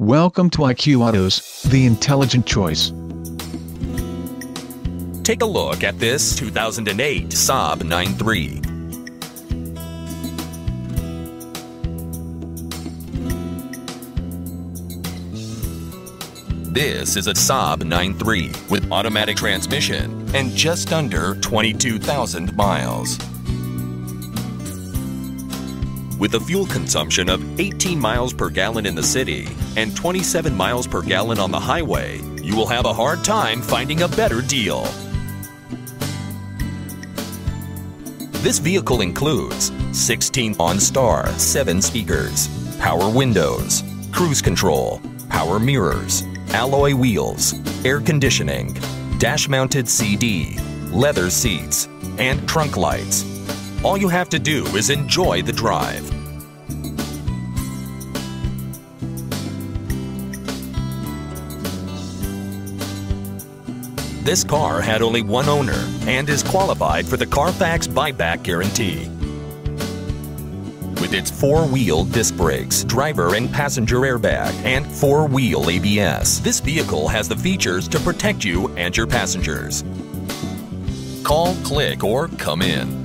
Welcome to IQ Autos, the intelligent choice. Take a look at this 2008 Saab 9-3. This is a Saab 9-3 with automatic transmission and just under 22,000 miles. With a fuel consumption of 18 miles per gallon in the city and 27 miles per gallon on the highway, you will have a hard time finding a better deal. This vehicle includes 16 OnStar 7 speakers, power windows, cruise control, power mirrors, alloy wheels, air conditioning, dash-mounted CD, leather seats, and trunk lights. All you have to do is enjoy the drive. This car had only one owner and is qualified for the Carfax buyback guarantee. With its four-wheel disc brakes, driver and passenger airbag, and four-wheel ABS, this vehicle has the features to protect you and your passengers. Call, click, or come in.